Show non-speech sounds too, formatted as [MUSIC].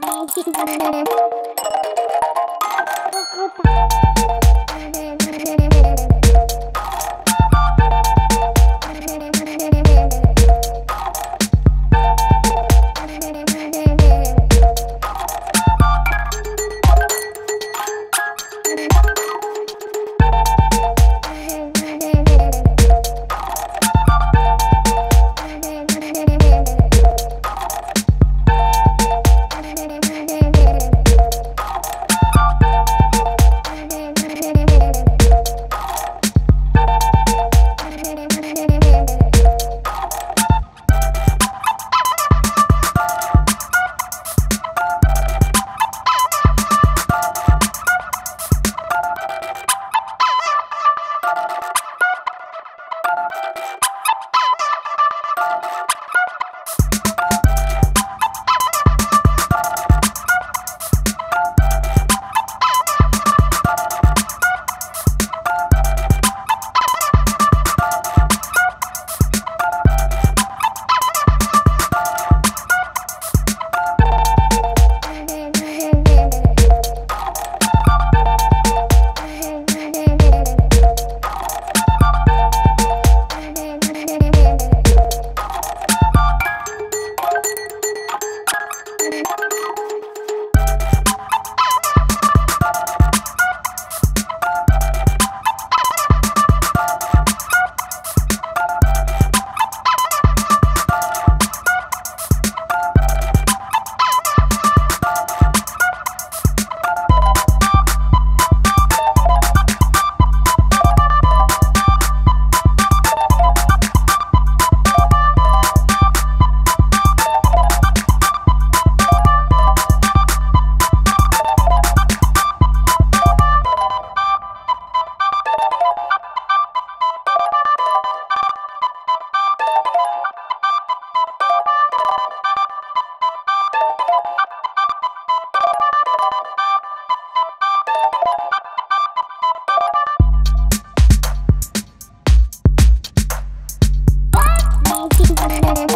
呵呵呵。Bye. [LAUGHS] Thank you.